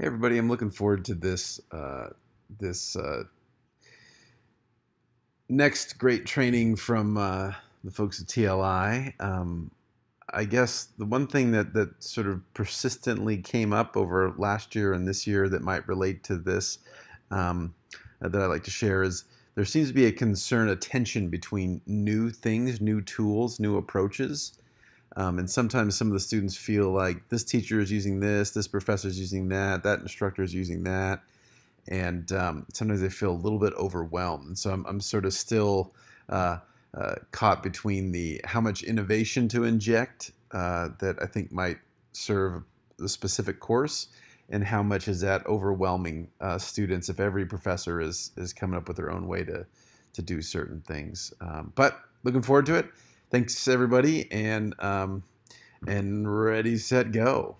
Hey everybody, I'm looking forward to this uh, this uh, next great training from uh, the folks at TLI. Um, I guess the one thing that that sort of persistently came up over last year and this year that might relate to this um, that I'd like to share is there seems to be a concern, a tension between new things, new tools, new approaches um, and sometimes some of the students feel like this teacher is using this, this professor is using that, that instructor is using that. And um, sometimes they feel a little bit overwhelmed. And so I'm, I'm sort of still uh, uh, caught between the how much innovation to inject uh, that I think might serve the specific course and how much is that overwhelming uh, students if every professor is, is coming up with their own way to, to do certain things. Um, but looking forward to it thanks everybody, and um, and ready, set, go.